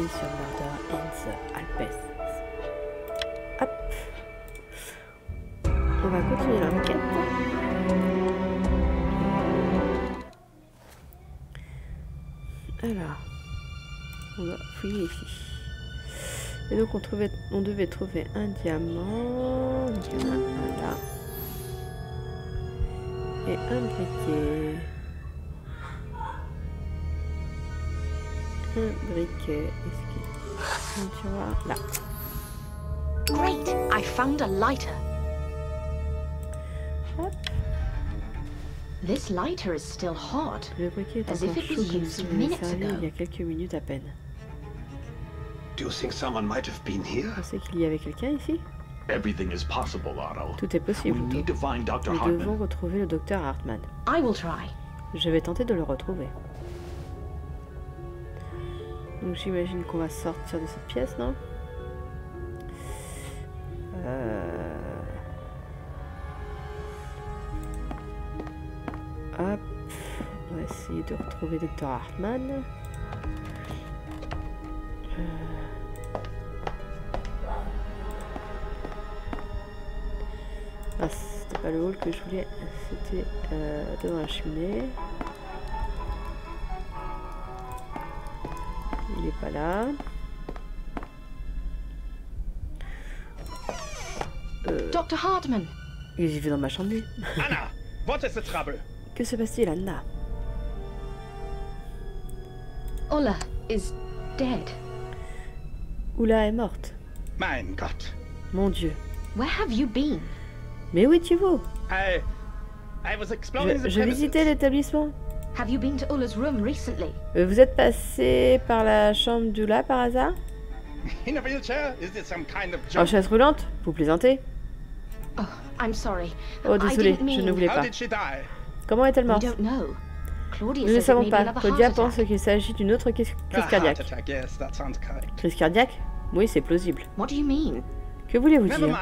Partis sur Murder the Alpes. Hop. On va continuer l'enquête. Alors, on va fouiller ici. Et donc on, trouvait, on devait trouver un diamant. Et un briquet. Un briquet. Est-ce qu'il tu vois là. Great! I found a lighter. Hop. This lighter is still hot. Le briquet est As encore if it chaud was comme minutes servi ago. il y a quelques minutes à peine. Do you think someone might have been here? Vous pensez qu'il y avait quelqu'un ici Everything is possible, Otto. Tout est We possible. need Otto. to find Dr. Nous devons Hartman. retrouver le docteur Hartman. I will try. Je vais tenter de le retrouver. Donc j'imagine qu'on va sortir de cette pièce, non Euh, Hop. On va essayer de retrouver Dr Hartman. Euh. Ah, c'était pas le hall que je voulais, c'était euh, devant la cheminée. Il est pas là. Euh, Dr. Hartman, il vit dans ma chambre. Anna, what is the trouble? Que se passe-t-il, Anna? Ulla is dead. Oula est morte. Mein Gott. Mon Dieu. Where have you been? Mais où es-tu vous? I. I was exploring Je, the je visitais premises. l'établissement. Have you been to Ulla's room recently? Euh, Vous êtes passé par la chambre d'Oula par hasard? In a wheelchair? Is it some kind of En chaise roulante? Vous plaisantez? Oh, I'm sorry. Oh, I désolé, je ne voulais pas. Comment est-elle We morte? don't know. Claudia Nous ne savons pas. Claudia heart pense attack. qu'il s'agit d'une autre crise cardiaque. Crise cardiaque? Oui, c'est plausible. What do you mean? Que voulez-vous dire?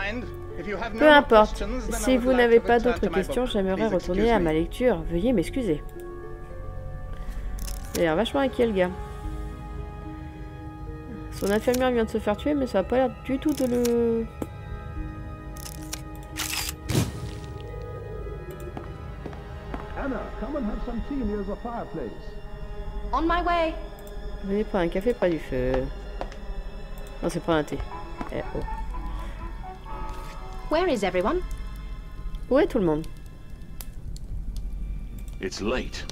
Peu importe. Si vous n'avez pas d'autres questions, j'aimerais retourner à ma lecture. Veuillez m'excuser. Il a l'air vachement inquiet, le gars. Son infirmière vient de se faire tuer, mais ça a pas l'air du tout de le... Anna, come and have some tea near the fireplace. On my way. Venez prendre un café près du feu. Non, c'est prendre un thé. Eh, oh. Where is everyone? Où est tout le monde? It's late.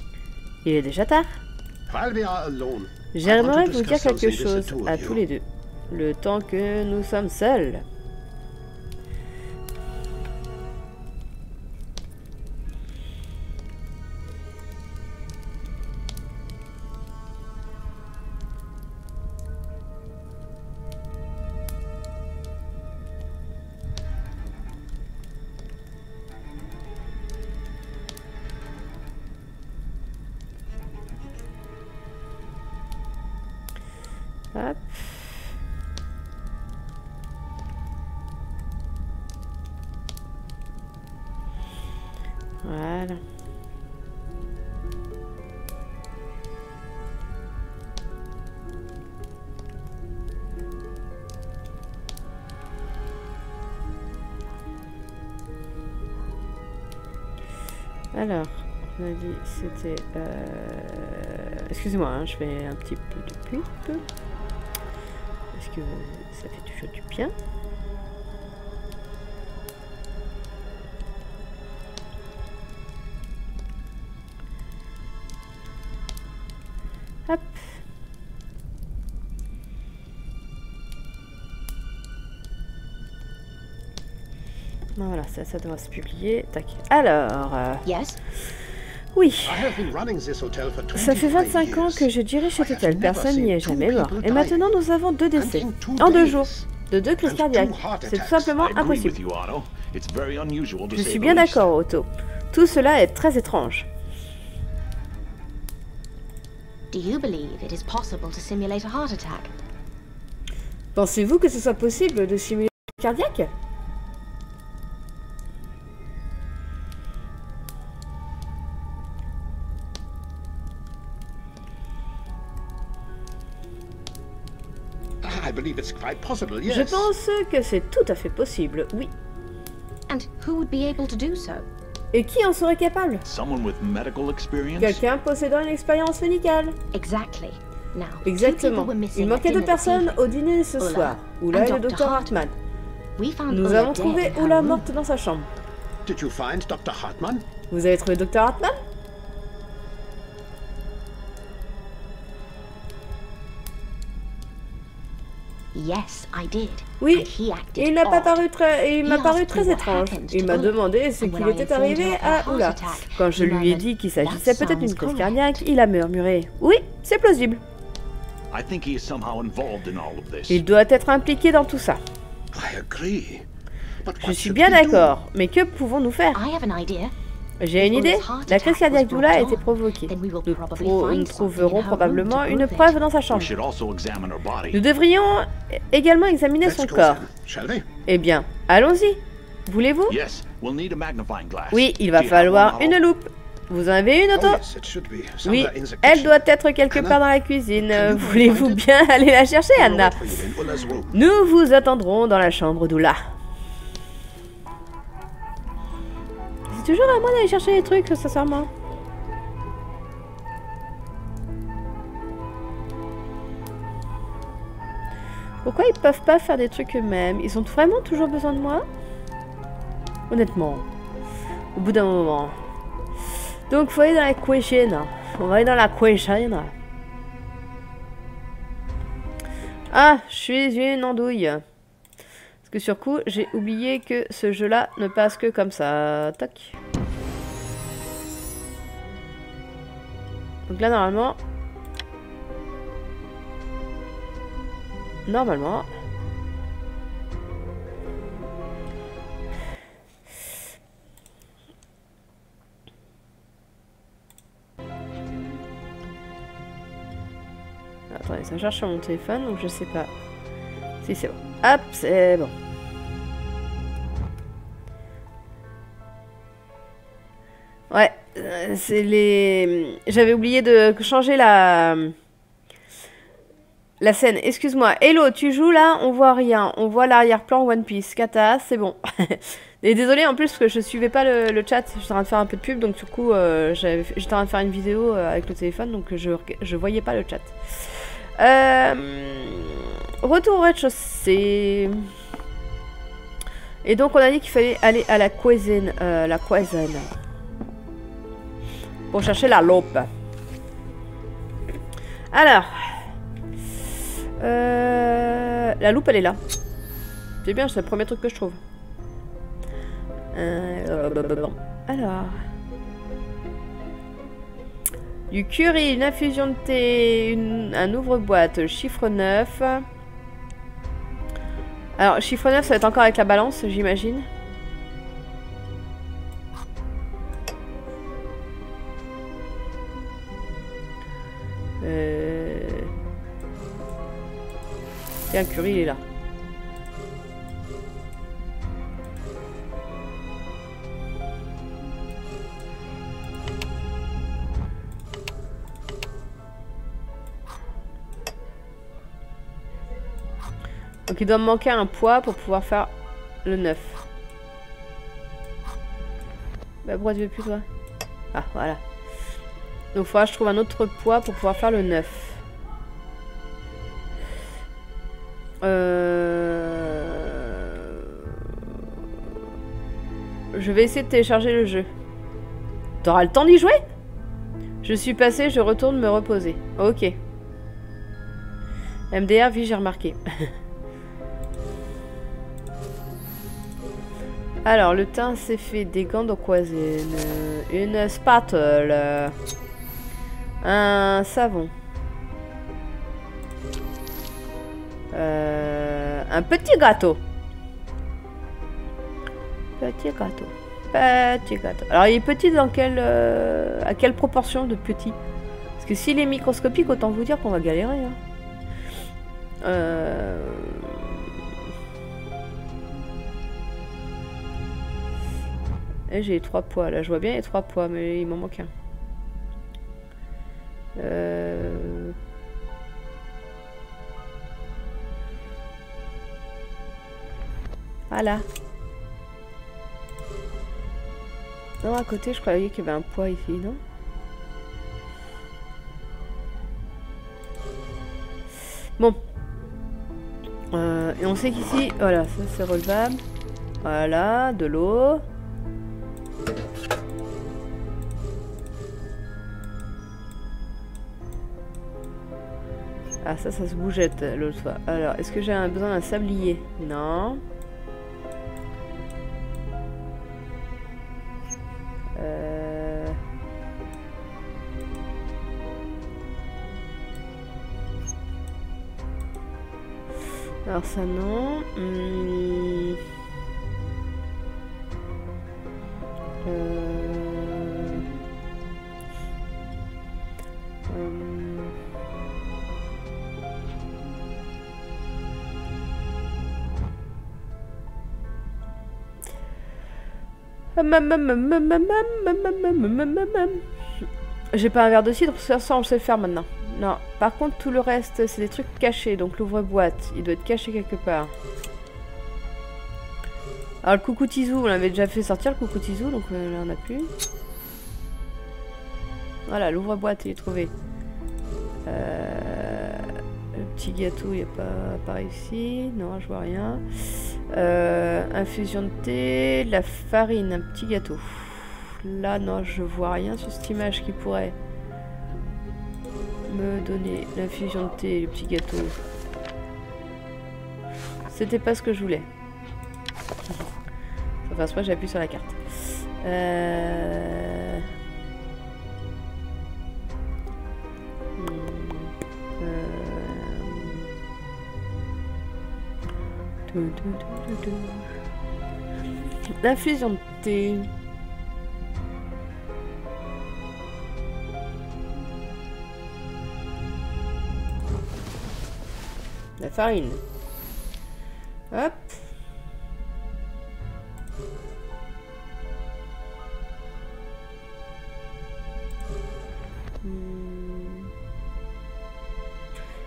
Il est déjà tard. J'aimerais vous dire quelque chose à tous les deux. Le temps que nous sommes seuls. Voilà. Alors, on a dit c'était... euh, Excusez-moi, hein, je fais un petit peu de pub. Parce que ça fait toujours du bien? Ça, doit se publier. Tac. Alors, euh, Yes. oui. I have been running this hotel for Ça fait 25 25 ans que je dirige cet hôtel. Personne n'y est jamais mort. Et maintenant, nous avons deux décès. En deux jours. De deux crises cardiaques. C'est tout simplement impossible. you, Otto. It's very unusual to Je suis bien d'accord, Otto. Tout cela est très étrange. Do you believe it is possible to simulate a heart attack? Pensez-vous que ce soit possible de simuler une crise cardiaque? Je pense que c'est tout à fait possible, oui. And who would be able to do so? Et qui en serait capable? Someone with medical experience? Quelqu'un possédant une expérience médicale. Exactly. Exactement. were missing Il at manquait dinner deux personnes au dîner ce soir. Oula et le Dr. docteur Hartman. Hartman. We found Nous Ulla avons dead trouvé Oula morte dans sa chambre. Did you find Dr. Hartman? Vous avez trouvé le docteur Hartman Oui. And he acted Il odd. paru très, il He m'a paru très étrange. Il m'a demandé ce qu'il était arrivé à Oula. Quand je he lui ai dit qu'il "That s'agissait peut-être d'une crise correct." cardiaque, il a murmuré Oui, c'est plausible. I think he is somehow involved in all of this. Il doit être impliqué dans tout ça. I agree. But Je suis bien d'accord, mais que pouvons-nous faire? J'ai une idée. La crise cardiaque d'Oula a été provoquée. Nous, trouverons probablement une preuve dans sa chambre. Nous devrions également examiner son corps. Eh bien, allons-y. Voulez-vous? Oui, il va falloir une loupe. Vous en avez une, Otto Oh, Oui, elle doit être quelque part dans la cuisine. Voulez-vous bien aller la chercher, Anna? Nous vous attendrons dans la chambre d'Oula. Toujours à moi d'aller chercher les trucs, sincèrement. Pourquoi ils peuvent pas faire des trucs eux-mêmes? Ils ont vraiment toujours besoin de moi? Honnêtement. Au bout d'un moment. Donc faut aller dans la cuisine. On va aller dans la cuisine. Ah, je suis une andouille. Parce que sur coup, j'ai oublié que ce jeu-là ne passe que comme ça. Tac. Donc là, normalement... Normalement... Attendez, ça cherche sur mon téléphone, donc je sais pas. Si c'est bon. Hop, c'est bon. Ouais, euh, c'est les... J'avais oublié de changer la... La scène, excuse-moi. Hello, tu joues là? On voit rien. On voit l'arrière-plan One Piece. Kata, c'est bon. Et désolé en plus parce que je suivais pas le, le chat. J'étais en train de faire un peu de pub, donc du coup, euh, j'étais en train de faire une vidéo euh, avec le téléphone, donc je, je voyais pas le chat. Euh, retour au rez-de-chaussée. Et donc on a dit qu'il fallait aller à la cuisine. euh, la cuisine. Pour chercher la loupe. Alors. Euh, la loupe elle est là. C'est bien, c'est le premier truc que je trouve. Euh, alors. Du curry, une infusion de thé, une- un ouvre-boîte, chiffre 9. Alors, chiffre 9, ça va être encore avec la balance, j'imagine. Euh... Tiens, curry, il est là. Donc il doit me manquer un poids pour pouvoir faire le 9. Bah pourquoi tu veux plus toi? Ah voilà. Donc il faudra que je trouve un autre poids pour pouvoir faire le 9. Euh... Je vais essayer de télécharger le jeu. T'auras le temps d'y jouer? Je suis passé, je retourne me reposer. Ok. MDR, oui, j'ai remarqué. Alors, le teint s'est fait des gants de cuisine, une spatule, un savon, euh, un petit gâteau. Petit gâteau. Petit gâteau. Alors, il est petit dans quelle, euh, à quelle proportion de petit? Parce que s'il est microscopique, autant vous dire qu'on va galérer. hein. Euh... Et j'ai les trois poids là, je vois bien les trois poids, mais il m'en manque un. Euh... Voilà. Non, à côté, je croyais qu'il y avait un poids ici, non? Bon. Euh, et on sait qu'ici, voilà, ça c'est relevable. Voilà, de l'eau. Ah ça, ça se bougette l'autre fois. Alors, est-ce que j'ai besoin d'un sablier? Non. Euh... Alors ça non. Hmm. J'ai pas un verre de cidre, ça, on sait le faire maintenant. Non, par contre tout le reste c'est des trucs cachés, donc l'ouvre-boîte, il doit être caché quelque part. Alors le coucou tisou, on l'avait déjà fait sortir le coucou tisou, donc euh, là on a plus. Voilà, l'ouvre-boîte il est trouvé. Euh, le petit gâteau, il n'y a pas par ici. Non, je vois rien. Euh, infusion de thé, la farine, un petit gâteau. Là, non, je vois rien sur cette image qui pourrait me donner l'infusion de thé et le petit gâteau. C'était pas ce que je voulais. Enfin, soit j'appuie sur la carte. Euh... L'infusion de thé. La farine. Hop. Hmm.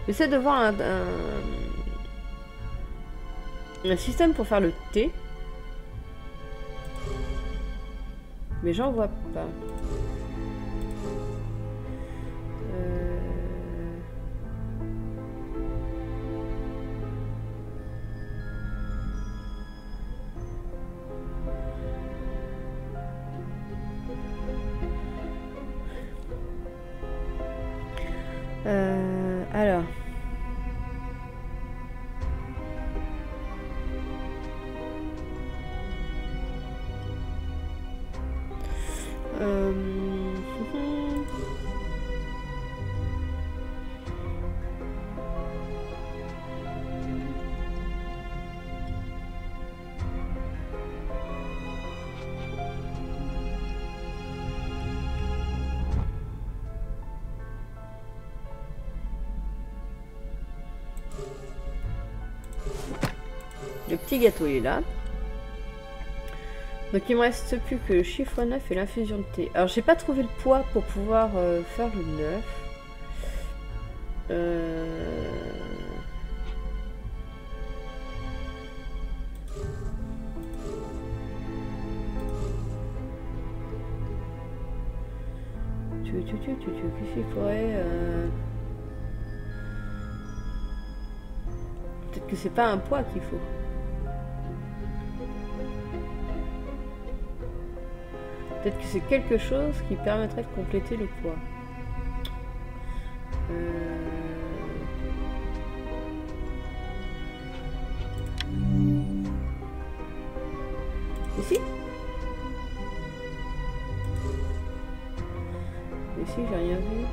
J'essaie de voir un, un, un système pour faire le thé. Mais j'en vois pas. Le petit gâteau est là. Donc il me reste plus que le chiffre 9 et l'infusion de thé. Alors j'ai pas trouvé le poids pour pouvoir euh, faire le 9. Euh... Tu, tu, tu, tu, tu, qu'est-ce qu'il faudrait euh, Peut-être que c'est pas un poids qu'il faut. Peut-être que c'est quelque chose qui permettrait de compléter le poids. Euh... Ici? Ici, j'ai rien vu.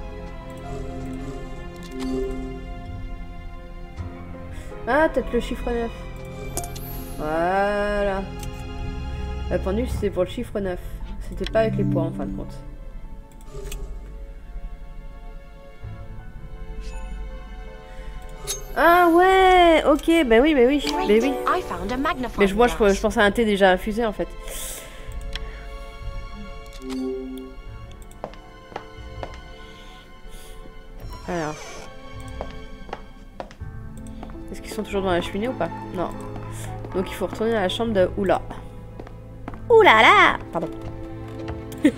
Ah, peut-être le chiffre 9. Voilà. La pendule, c'était pour le chiffre 9. C'était pas avec les poids en fin de compte. Ah ouais, ok, oui, bah oui, Great! oui. I found a magnifying Mais moi, je, je pensais à un thé déjà infusé en fait. Alors. Est-ce qu'ils sont toujours dans la cheminée ou pas? Non. Donc il faut retourner à la chambre de Oula. Oula là Pardon.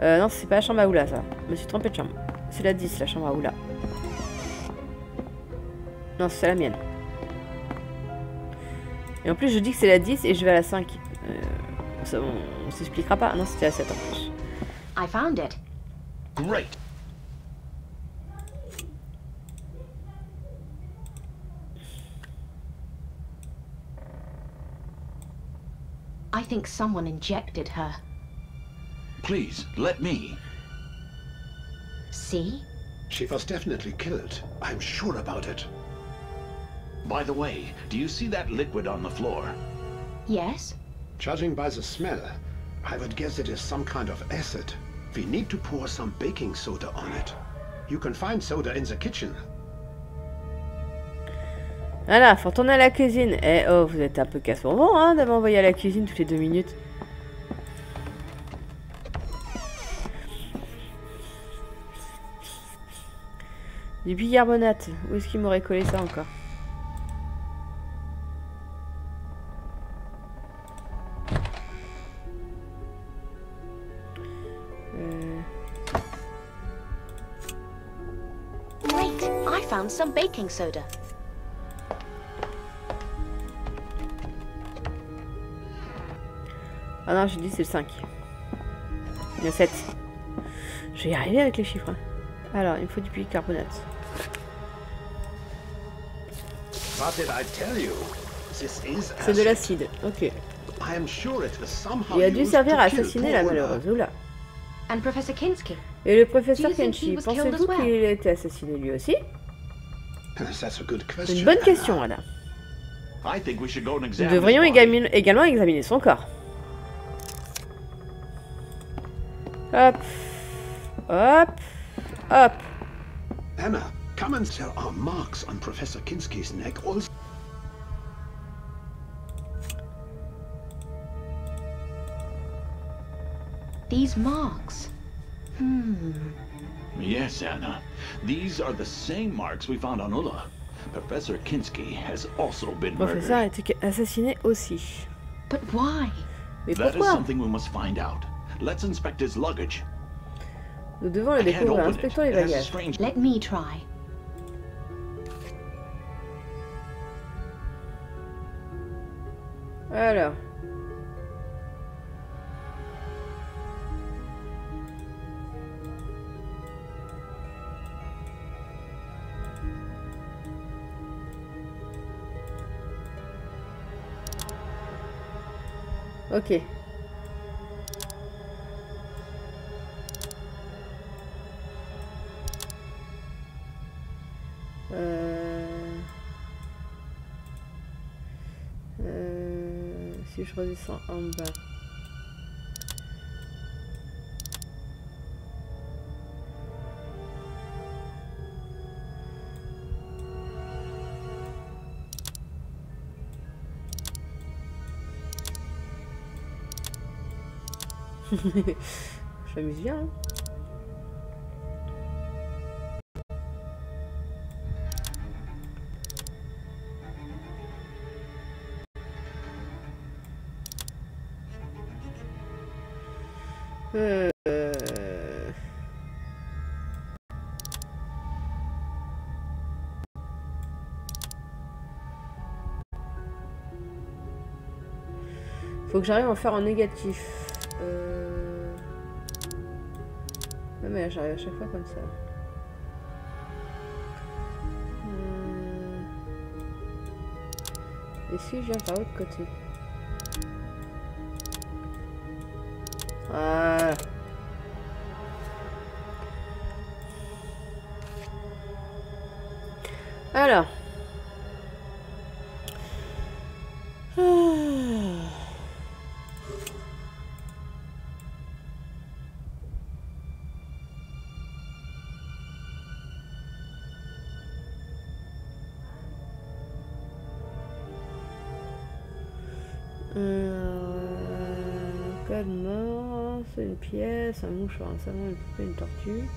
euh, non, c'est pas la chambre à Oula ça. Je me suis trompé de chambre. C'est la 10, la chambre à Oula. Non, c'est la mienne. Et en plus, je dis que c'est la 10 et je vais à la 5. Euh, ça, on, on s'expliquera pas. Non, c'était la 7 en plus. I found it. Great. Think someone injected her. Please, let me. See? She was definitely killed. I'm sure about it. By the way, do you see that liquid on the floor? Yes? Judging by the smell, I would guess it is some kind of acid. We need to pour some baking soda on it. You can find soda in the kitchen. Voilà, faut retourner à la cuisine. Eh oh, vous êtes un peu casse-bonbon, hein, de m'envoyer à la cuisine toutes les deux minutes. Du bicarbonate. Où est-ce qu'il m'aurait collé ça encore? Euh, Great! I found some baking soda. Ah non, j'ai dit c'est le 5. Il y a 7. Je vais y arriver avec les chiffres. hein. Alors, il me faut du bicarbonate. What did I tell you? This is C'est de acid. l'acide. Ok. I am sure it was somehow Il a dû servir à assassiner la malheureuse. Oula. And Professor Kinsky. Et le professeur Do you think Kenshi, he was killed pensez-vous qu'il a été assassiné lui aussi? That's a good C'est question. une bonne question, Anna. I think we should go and Nous devrions également examiner son corps. Hop. Up. Up. Anna, come and there are marks on Professor Kinsky's neck also. These marks. Hmm. Yes, Anna. These are the same marks we found on Ulla. Professor Kinsky has also been Le professeur a murdered. été assassiné aussi. But why? Mais That is pourquoi something we must find out. Let's inspect his luggage. Nous devons le découvrir. Inspectons les bagages. strange Let me try. Alors. Ok. Redescends en bas. je m'amuse bien. hein. J'arrive à en faire en négatif. Euh... Ouais, mais j'arrive à chaque fois comme ça. Euh, Et si je viens par l'autre côté? Voilà. Alors. stress, un mouchoir, un savon, une poupée, une tortue.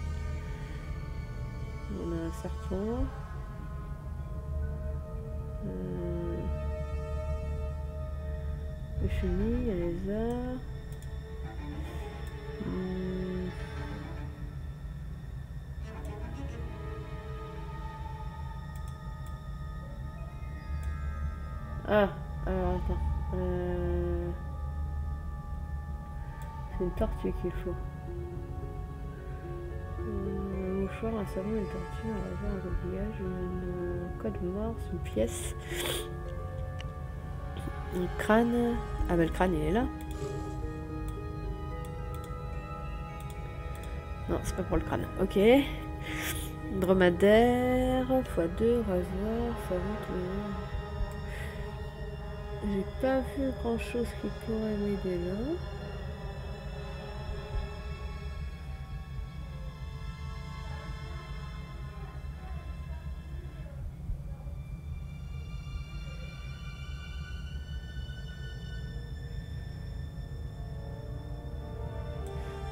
On a un serpent. Euh... Le chenille, un lézard. Euh. Ah, alors attends. Euh... Une tortue qu'il faut. Euh, Un mouchoir, un savon, une tortue, un laser, un coquillage, une code morse, une pièce. Un crâne. Ah bah le crâne il est là. Non, c'est pas pour le crâne. Ok. Dromadaire, x2, rasoir, savon, tout. J'ai pas vu grand chose qui pourrait m'aider là.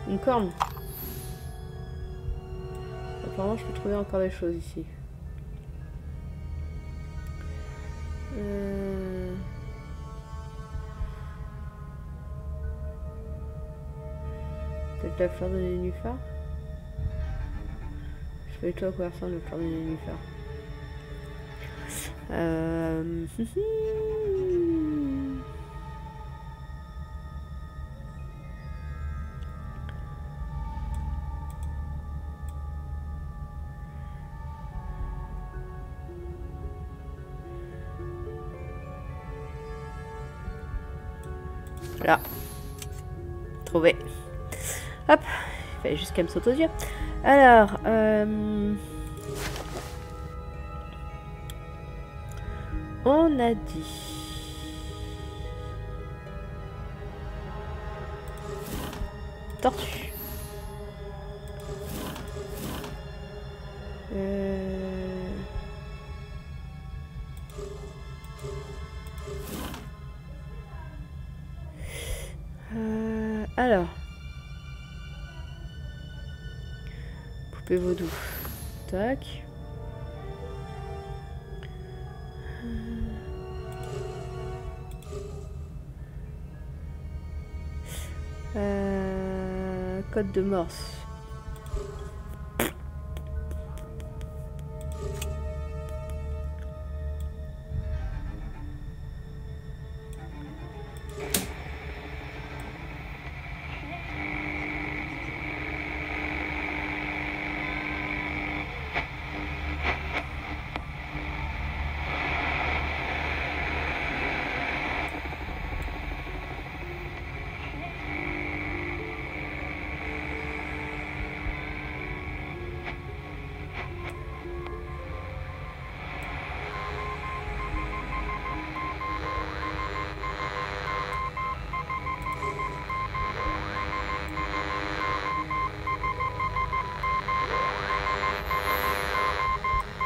Une corne. Apparemment, je peux trouver encore des choses ici. Euh... Peut-être la fleur de nénuphar? Je tout à quoi ressemble la fleur de nénuphar. Euh... Là. Trouvé. Hop. Il fallait juste qu'elle me saute aux yeux. Alors, euh... On a dit... code de morse.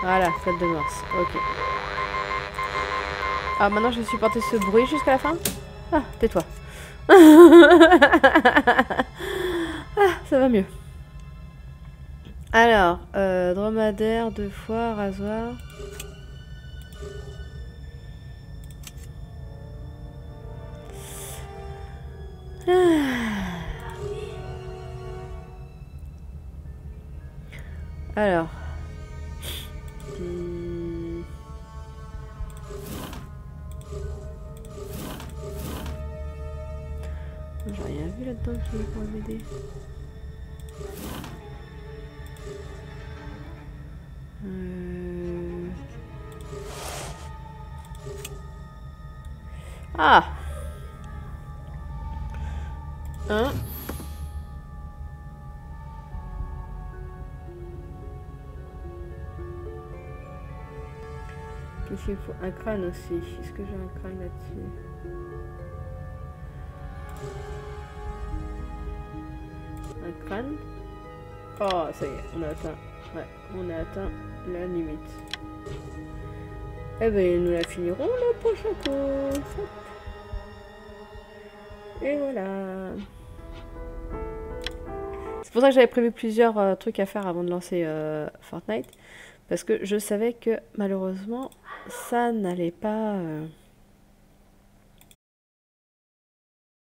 Voilà, code de morse. Ok. Ah, maintenant je vais supporter ce bruit jusqu'à la fin Ah, tais-toi. ah, ça va mieux. Alors, euh, dromadaire, deux fois, rasoir. Ah. Alors. Vu là-dedans qui pourrait m'aider. Euh... Ah Un. Qu'est-ce qu'il faut? Un crâne aussi. Est-ce que j'ai un crâne là-dessus? Oh, ça y est, on a atteint. On a atteint la limite. Eh ben, nous la finirons le prochain. Hop. Et voilà. C'est pour ça que j'avais prévu plusieurs euh, trucs à faire avant de lancer euh, Fortnite. Parce que je savais que malheureusement, ça n'allait pas... euh,